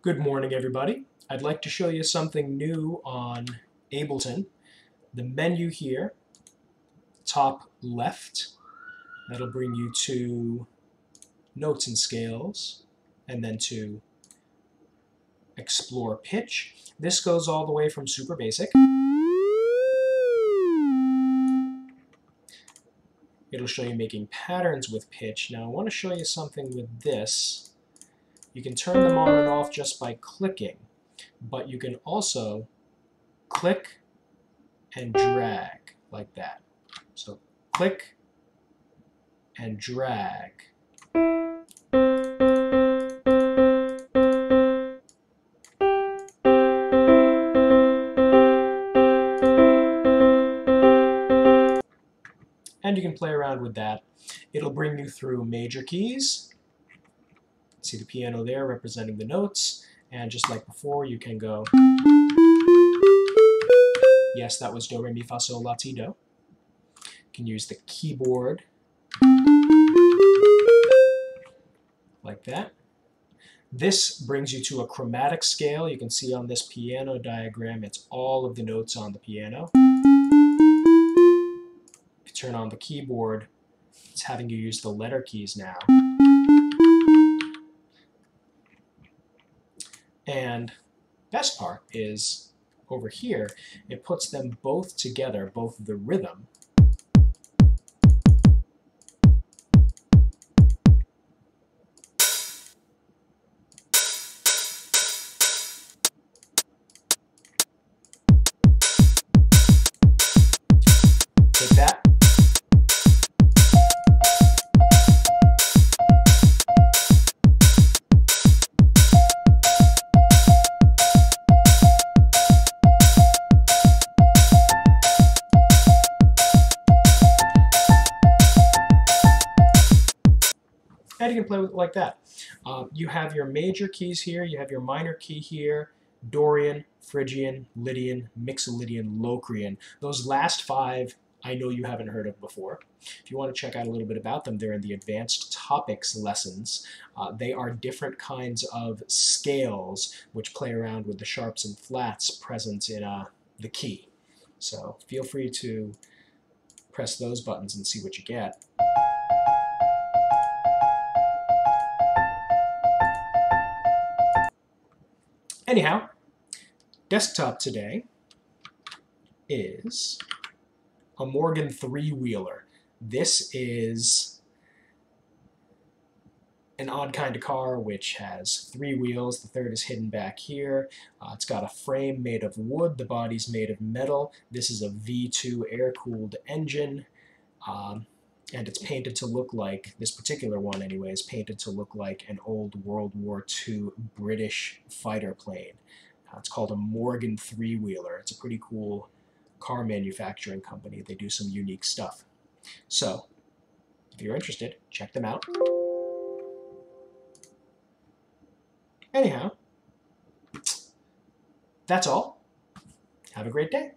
Good morning, everybody. I'd like to show you something new on Ableton. The menu here, top left, that'll bring you to notes and scales, and then to explore pitch. This goes all the way from super basic. It'll show you making patterns with pitch. Now I want to show you something with this. You can turn them on and off just by clicking, but you can also click and drag like that. So click and drag. and you can play around with that. It'll bring you through major keys. See the piano there representing the notes, and just like before, you can go. Yes, that was Do, Re, Mi, Fa, Sol, La, Ti, Do. You can use the keyboard like that. This brings you to a chromatic scale. You can see on this piano diagram, it's all of the notes on the piano You turn on the keyboard, it's having you use the letter keys now. And best part is over here, it puts them both together, both the rhythm and you can play with it like that. Uh, you have your major keys here, you have your minor key here, Dorian, Phrygian, Lydian, Mixolydian, Locrian. Those last five I know you haven't heard of before. If you want to check out a little bit about them, they're in the advanced topics lessons. Uh, they are different kinds of scales which play around with the sharps and flats present in uh, the key. So feel free to press those buttons and see what you get. Anyhow, desktop today is a Morgan three-wheeler. This is an odd kind of car which has three wheels. The third is hidden back here. Uh, it's got a frame made of wood. The body's made of metal. This is a V2 air-cooled engine. Um, and it's painted to look like, this particular one anyway, is painted to look like an old World War II British fighter plane. Uh, it's called a Morgan three-wheeler. It's a pretty cool car manufacturing company. They do some unique stuff. So, if you're interested, check them out. Anyhow, that's all. Have a great day.